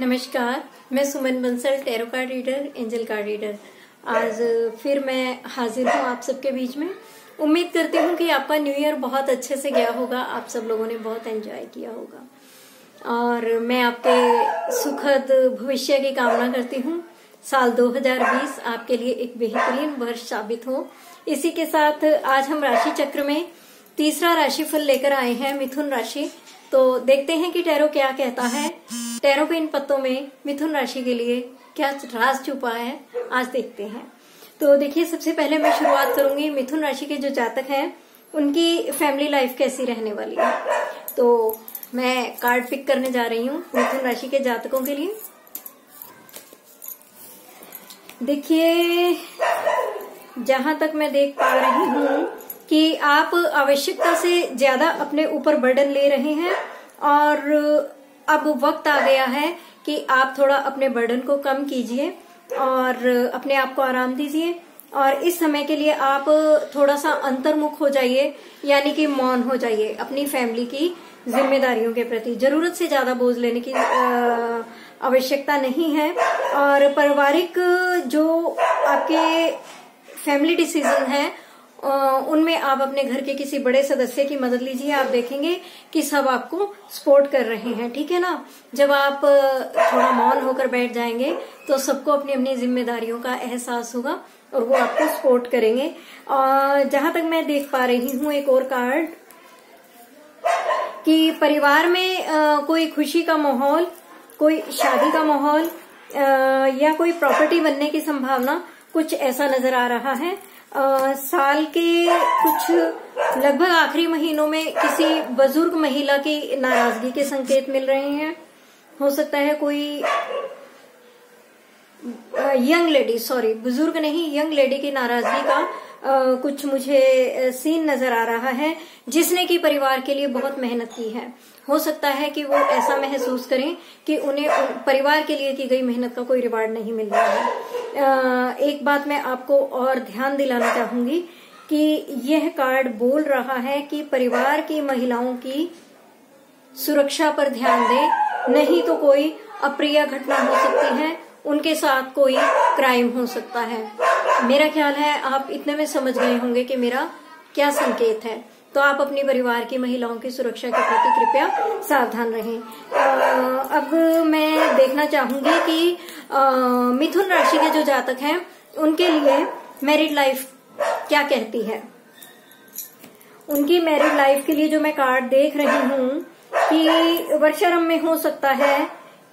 नमस्कार, मैं Suman Bansal tarot card reader angel card reader आज, फिर मैं हाजिर हूँ आप सबके बीच में। उम्मीद करती हूँ कि आपका न्यू ईयर बहुत अच्छे से गया होगा। आप सब लोगों ने बहुत एंजॉय किया होगा। और मैं आपके सुखद भविष्य की कामना करती हूँ। साल 2020 आपके लिए एक बेहतरीन वर्ष साबित हो। इसी के साथ, आज हम राशि चक्र में तीसरा राशिफल लेकर आए हैं, मिथुन राशि। तो देखते हैं कि टैरो क्या कहता है। टैरो के इन पत्तों में मिथुन राशि के लिए क्या राज छुपा है? आज देखते हैं। तो देखिए, सबसे पहले मैं शुरुआत करूँगी मिथुन राशि के जो जातक हैं, उनकी फैमिली लाइफ कैसी रहने वाली है। तो मैं कार्ड पिक करने जा रही हूँ मिथुन राशि के जातकों के लिए। देखिए, जहाँ तक मैं देख पा रही हूँ कि आप आवश्यकता से ज़्यादा अपने ऊपर बर्डन ले रहे हैं और अब वक्त आ गया है कि आप थोड़ा अपने बर्डन को कम कीजिए और अपने आप को आराम दीजिए। और इस समय के लिए आप थोड़ा सा अंतर्मुख हो जाइए, यानी कि मौन हो जाइए अपनी फैमिली की जिम्मेदारियों के प्रति। ज़रूरत से ज़्यादा बोझ लेने की आवश्यकता नहीं है। और पारिवारिक जो आपके फैमिली डिसीज़न है उनमें आप अपने घर के किसी बड़े सदस्य की मदद लीजिए, आप देखेंगे कि सब आपको सपोर्ट कर रहे हैं, ठीक है ना? जब आप थोड़ा मौन होकर बैठ जाएँगे तो सबको अपनी अपनी जिम्मेदारियों का एहसास होगा और वो आपको सपोर्ट करेंगे। और जहाँ तक मैं देख पा रही हूँ एक और कार्ड, कि परिवार में कोई खुशी का माहौल, कोई शादी का माहौल या कोई प्रॉपर्टी बनने की संभावना कुछ ऐसा नज़र आ रहा है साल के कुछ, लगभग आखिरी महीनों में किसी बुज़ुर्ग महिला की नाराज़गी के संकेत मिल रहे हैं। हो सकता है कोई यंग लेडी, सॉरी, बुज़ुर्ग नहीं, यंग लेडी की नाराज़गी का कुछ मुझे सीन नज़र आ रहा है, जिसने की परिवार के लिए बहुत मेहनत की है। हो सकता है कि वो ऐसा महसूस करें कि उन्हें उन, परिवार के लिए की गई मेहनत का कोई रिवार्ड नहीं मिल रहा है। एक बात मैं आपको और ध्यान दिलाना चाहूँगी कि यह कार्ड बोल रहा है कि परिवार की महिलाओं की सुरक्षा पर ध्यान दें। नहीं तो कोई अप्रिय घटना हो सकती है, उनके साथ कोई क्राइम हो सकता है। मेरा ख्याल है आप इतने में समझ गए होंगे कि मेरा क्या संकेत है। तो आप अपने परिवार की महिलाओं की सुरक्षा के प्रति कृपया सावधान रहें। अब मैं देखना चाहूँगी कि मिथुन राशि के जो जातक हैं, उनके लिए मैरिड लाइफ क्या कहती है? उनकी मैरिड लाइफ के लिए जो मैं कार्ड देख रही हूँ कि वर्षारंभ में हो सकता है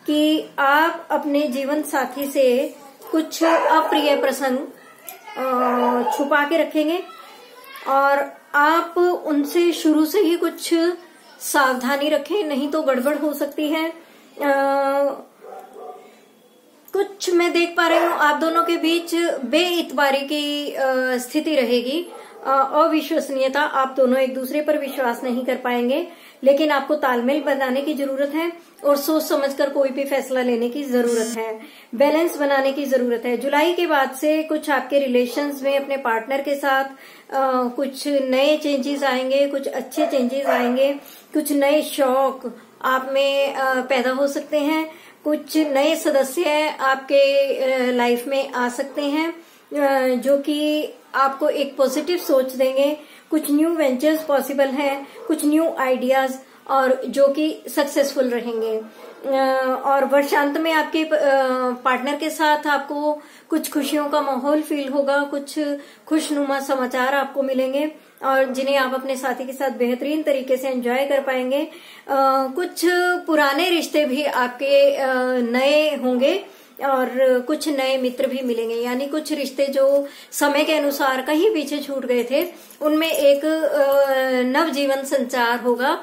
कि आप अपने जीवन साथी से कुछ अप्रिय प्रसंग छुपा के रखेंगे। और आप उनसे शुरू से ही कुछ सावधानी रखें नहीं तो गड़बड़ हो सकती है। आ, कुछ मैं देख पा रही हूँ आप दोनों के बीच बेइतबारी की स्थिति रहेगी। अविश्वसनीयता आप दोनों एक दूसरे पर विश्वास नहीं कर पाएँगे लेकिन आपको तालमेल बनाने की ज़रूरत है और सोच समझकर कोई भी फैसला लेने की ज़रूरत है। बैलेंस बनाने की ज़रूरत है। जुलाई के बाद से कुछ आपके रिलेशंस में अपने पार्टनर के साथ आ, कुछ नए चेंजेस आएँगे कुछ अच्छे चेंजेस आएँगे कुछ नए शौक आप में आ, पैदा हो सकते हैं कुछ नए सदस्य आपके लाइफ में आ सकते हैं जो कि आपको एक पॉजिटिव सोच देंगे। कुछ न्यू वेंचर्स पॉसिबल हैं, कुछ न्यू आइडियाज़ और जो कि सक्सेसफुल रहेंगे। और वर्षांत में आपके पार्टनर के साथ आपको कुछ खुशियों का माहौल फील होगा, कुछ खुशनुमा समाचार आपको मिलेंगे और जिन्हें आप अपने साथी के साथ बेहतरीन तरीके से एंजॉय कर पाएँगे। कुछ पुराने रिश्ते भी आपके नए होंगे। और कुछ नए मित्र भी मिलेंगे। यानी कुछ रिश्ते जो समय के अनुसार कहीं पीछे छूट गए थे, उनमें एक नव जीवन संचार होगा।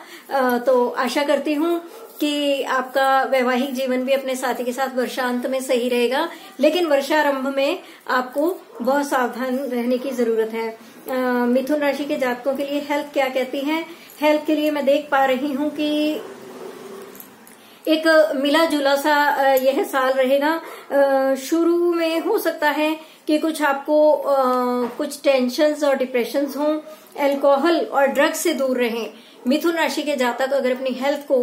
तो आशा करती हूँ कि आपका वैवाहिक जीवन भी अपने साथी के साथ वर्षांत में सही रहेगा। लेकिन वर्षारंभ में आपको बहुत सावधान रहने की ज़रूरत है। मिथुन राशि के जातकों के लिए हेल्थ क्या कहती है? हेल्थ के लिए मैं देख पा रही हूँ कि एक मिला जुला सा यह साल रहेगा। शुरू में हो सकता है कि कुछ आपको कुछ टेंशन और डिप्रेशन हो एल्कोहल और ड्रग्स से दूर रहें। मिथुन राशि के जातक अगर अपनी हेल्थ को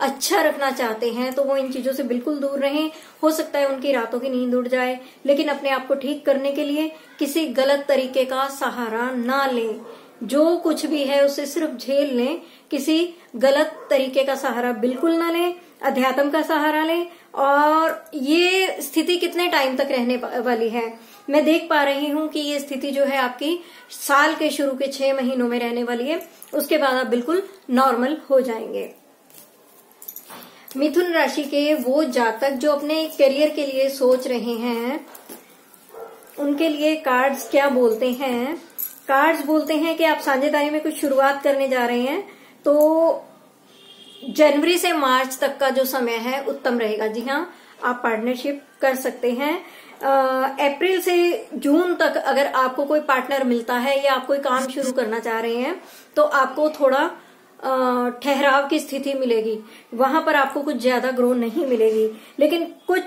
अच्छा रखना चाहते हैं तो वो इन चीज़ों से बिल्कुल दूर रहें। हो सकता है उनकी रातों की नींद उड़ जाए, लेकिन अपने आप को ठीक करने के लिए किसी गलत तरीके का सहारा ना लें। जो कुछ भी है, उसे सिर्फ़ झेल लें, किसी गलत तरीके का सहारा बिल्कुल ना लें, अध्यात्म का सहारा लें, और ये स्थिति कितने टाइम तक रहने वाली है? मैं देख पा रही हूँ कि ये स्थिति जो है आपकी साल के शुरू के छह महीनों में रहने वाली है। उसके बाद आप बिल्कुल नॉर्मल हो जाएँगे। मिथुन राशि के वो जातक जो अपने करियर के लिए सोच रहे हैं, उनके लिए कार्ड्स क्या बोलते हैं? कार्ड्स बोलते हैं कि आप साझेदारी में कुछ शुरुआत करने जा रहे हैं तो जनवरी से मार्च तक का जो समय है, उत्तम रहेगा। जी हाँ आप पार्टनरशिप कर सकते हैं। अप्रैल से जून तक अगर आपको कोई पार्टनर मिलता है या आप कोई काम शुरू करना चाह रहे हैं तो आपको थोड़ा ठहराव की स्थिति मिलेगी। वहाँ पर आपको कुछ ज़्यादा ग्रो नहीं मिलेगी। लेकिन कुछ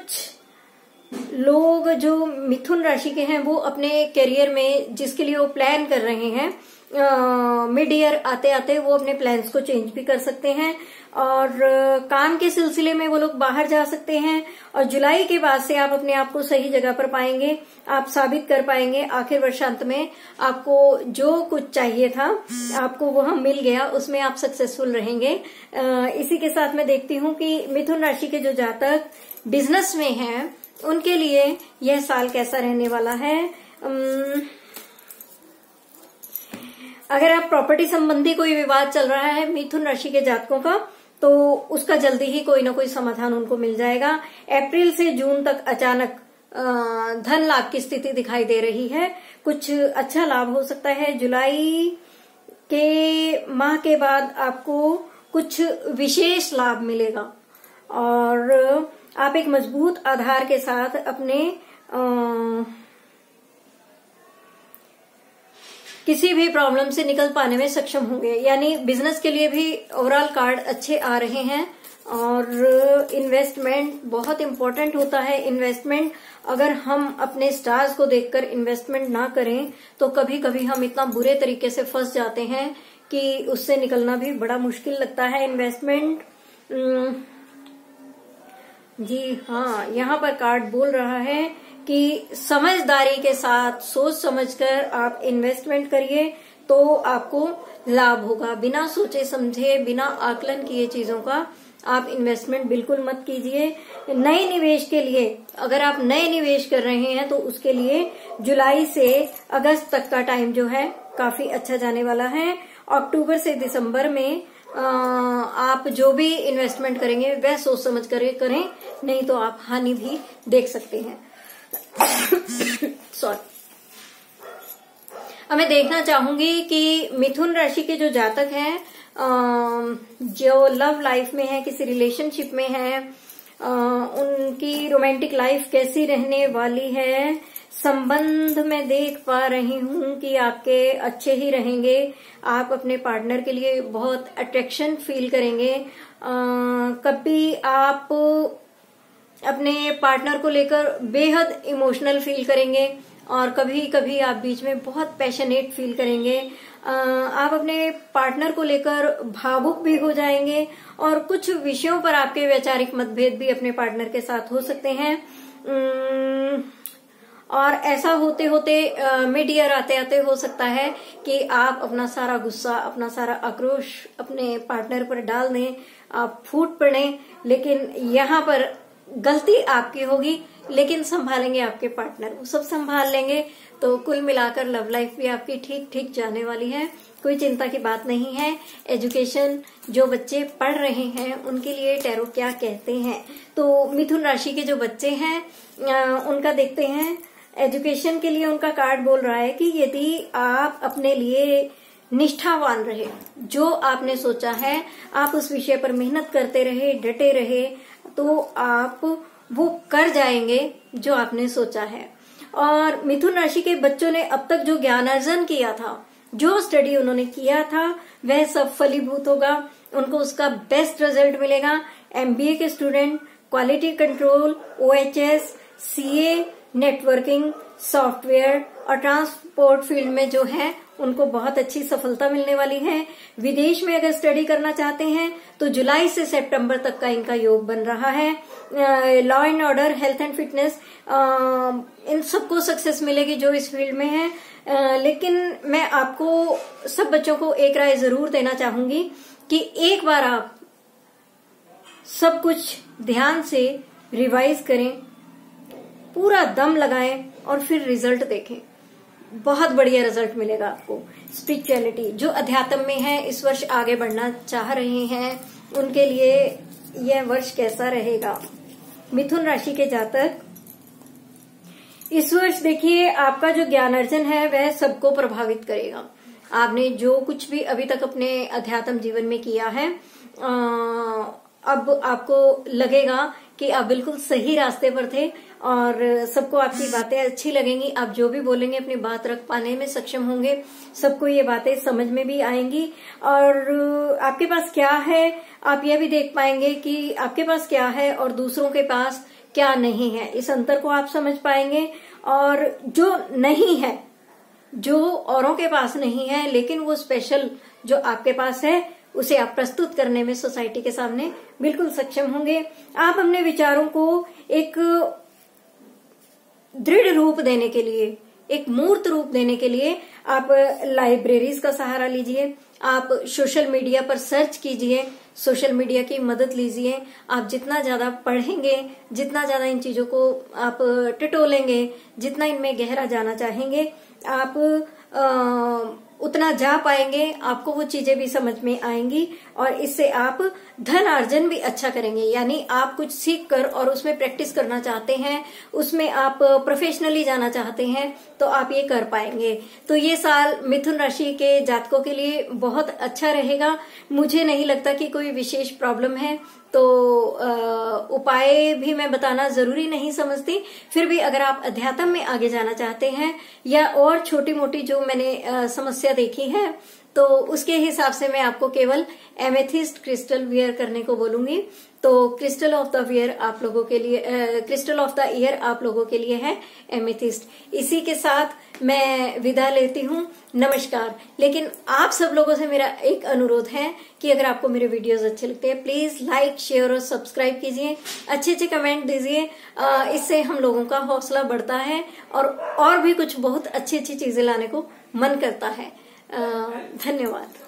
लोग जो मिथुन राशि के हैं, वो अपने करियर में जिसके लिए वो प्लान कर रहे हैं मिड ईयर आते आते वो अपने प्लान्स को चेंज भी कर सकते हैं और काम के सिलसिले में वो लोग बाहर जा सकते हैं और जुलाई के बाद से आप अपने आप को सही जगह पर पाएँगे, आप साबित कर पाएँगे, आखिर वर्षांत में आपको जो कुछ चाहिए था, आपको वह मिल गया, उसमें आप सक्सेसफुल रहेंगे। इसी के साथ मैं देखती हूँ कि मिथुन राशि के जो जातक बिज़नेस में हैं, उनके लिए यह साल कैसा रहने वाला है? अगर आप प्रॉपर्टी संबंधी कोई विवाद चल रहा है मिथुन राशि के जातकों का तो उसका जल्दी ही कोई ना कोई समाधान उनको मिल जाएगा। अप्रैल से जून तक अचानक धन लाभ की स्थिति दिखाई दे रही है। कुछ अच्छा लाभ हो सकता है। जुलाई के माह के बाद आपको कुछ विशेष लाभ मिलेगा। और आप एक मज़बूत आधार के साथ अपने आ, किसी भी प्रॉब्लम से निकल पाने में सक्षम होंगे। यानी बिज़नेस के लिए भी ओवरऑल कार्ड अच्छे आ रहे हैं और इन्वेस्टमेंट बहुत इम्पोर्टेंट होता है। इन्वेस्टमेंट अगर हम अपने स्टार्स को देखकर इन्वेस्टमेंट ना करें तो कभी कभी हम इतना बुरे तरीके से फंस जाते हैं कि उससे निकलना भी बड़ा मुश्किल लगता है। इन्वेस्टमेंट जी हाँ यहाँ पर कार्ड बोल रहा है कि समझदारी के साथ, सोच समझकर आप इन्वेस्टमेंट करिए तो आपको लाभ होगा। बिना सोचे समझे, बिना आकलन किए चीज़ों का आप इन्वेस्टमेंट बिल्कुल मत कीजिए। नए निवेश के लिए, अगर आप नए निवेश कर रहे हैं तो उसके लिए जुलाई से अगस्त तक का टाइम जो है काफ़ी अच्छा जाने वाला है। अक्टूबर से दिसंबर में आप जो भी इन्वेस्टमेंट करेंगे, वह सोच समझ कर करें, नहीं तो आप हानि भी देख सकते हैं। सॉरी अब मैं देखना चाहूँगी कि मिथुन राशि के जो जातक हैं जो लव लाइफ में है किसी रिलेशनशिप में है उनकी रोमांटिक लाइफ कैसी रहने वाली है संबंध में देख पा रही हूँ कि आपके अच्छे ही रहेंगे। आप अपने पार्टनर के लिए बहुत अट्रैक्शन फील करेंगे। आ, कभी आप अपने पार्टनर को लेकर बेहद इमोशनल फील करेंगे और कभी कभी आप बीच में बहुत पैशनेट फील करेंगे। आप अपने पार्टनर को लेकर भावुक भी हो जाएँगे और कुछ विषयों पर आपके वैचारिक मतभेद भी अपने पार्टनर के साथ हो सकते हैं। और ऐसा होते होते मिड ईयर आते आते हो सकता है कि आप अपना सारा गुस्सा, अपना सारा आक्रोश अपने पार्टनर पर डाल दें, आप फूट पड़े, लेकिन यहाँ पर गलती आपकी होगी, लेकिन संभालेंगे आपके पार्टनर वो सब संभाल लेंगे तो कुल मिलाकर लव लाइफ भी आपकी ठीक ठीक जाने वाली है। कोई चिंता की बात नहीं है। एजुकेशन जो बच्चे पढ़ रहे हैं, उनके लिए टैरो क्या कहते हैं? तो मिथुन राशि के जो बच्चे हैं उनका देखते हैं। एजुकेशन के लिए उनका कार्ड बोल रहा है कि यदि आप अपने लिए निष्ठावान रहे, जो आपने सोचा है, आप उस विषय पर मेहनत करते रहे, डटे रहे तो आप वो कर जाएँगे जो आपने सोचा है। और मिथुन राशि के बच्चों ने अब तक जो ज्ञान अर्जन किया था, जो स्टडी उन्होंने किया था, वह सब फलीभूत होगा। उनको उसका बेस्ट रिज़ल्ट मिलेगा। एमबीए के student quality control O H S C A networking software और ट्रांसपोर्ट फ़ील्ड में जो है उनको बहुत अच्छी सफलता मिलने वाली है। विदेश में अगर स्टडी करना चाहते हैं तो जुलाई से सितंबर तक का इनका योग बन रहा है। Law and order health and fitness इन सबको सक्सेस मिलेगी जो इस फ़ील्ड में है। आ, लेकिन मैं आपको सब बच्चों को एक राय ज़रूर देना चाहूँगी कि एक बार आप सब कुछ ध्यान से रिवाइज करें पूरा दम लगाएँ और फिर रिज़ल्ट देखें। बहुत बढ़िया रिज़ल्ट मिलेगा आपको। स्पिरिचुअलिटी जो अध्यात्म में है इस वर्ष आगे बढ़ना चाह रहे हैं उनके लिए यह वर्ष कैसा रहेगा? मिथुन राशि के जातक इस वर्ष देखिए आपका जो ज्ञान अर्जन है वह सबको प्रभावित करेगा। आपने जो कुछ भी अभी तक अपने अध्यात्म जीवन में किया है आ, अब आपको लगेगा कि आप बिल्कुल सही रास्ते पर थे और सबको आपकी बातें अच्छी लगेंगी। आप जो भी बोलेंगे, अपनी बात रख पाने में सक्षम होंगे। सबको ये बातें समझ में भी आएँगी। और आपके पास क्या है, आप यह भी देख पाएँगे कि आपके पास क्या है और दूसरों के पास क्या नहीं है। इस अंतर को आप समझ पाएँगे। और जो नहीं है, जो औरों के पास नहीं है, लेकिन वो स्पेशल जो आपके पास है उसे आप प्रस्तुत करने में सोसाइटी के सामने बिल्कुल सक्षम होंगे। आप अपने विचारों को एक दृढ़ रूप देने के लिए एक मूर्त रूप देने के लिए आप लाइब्रेरीज का सहारा लीजिए आप सोशल मीडिया पर सर्च कीजिए सोशल मीडिया की मदद लीजिए आप जितना ज़्यादा पढ़ेंगे जितना ज़्यादा इन चीज़ों को आप टिटोलेंगे जितना इनमें गहरा जाना चाहेंगे आप आ, उतना जा पाएँगे, आपको वो चीज़ें भी समझ में आएँगी और इससे आप धन अर्जन भी अच्छा करेंगे। यानी आप कुछ सीख कर और उसमें प्रैक्टिस करना चाहते हैं, उसमें आप प्रोफेशनली जाना चाहते हैं तो आप ये कर पाएँगे। तो ये साल मिथुन राशि के जातकों के लिए बहुत अच्छा रहेगा। मुझे नहीं लगता कि कोई विशेष प्रॉब्लम है। तो उपाय भी मैं बताना ज़रूरी नहीं समझती। फिर भी अगर आप अध्यात्म में आगे जाना चाहते हैं या और छोटी मोटी जो मैंने समस्या देखी है तो उसके हिसाब से मैं आपको केवल एमेथिस्ट क्रिस्टल वियर करने को बोलूँगी। तो क्रिस्टल ऑफ़ द वियर आप लोगों के लिए क्रिस्टल ऑफ़ द ईयर आप लोगों के लिए है एमेथिस्ट इसी के साथ मैं विदा लेती हूँ। नमस्कार। लेकिन आप सब लोगों से मेरा एक अनुरोध है कि अगर आपको मेरे वीडियोस अच्छे लगते हैं प्लीज़ लाइक शेयर और सब्सक्राइब कीजिए। अच्छे अच्छे कमेंट दीजिए इससे हम लोगों का हौसला बढ़ता है और और भी कुछ बहुत अच्छी अच्छी चीज़ें लाने को मन करता है। धन्यवाद।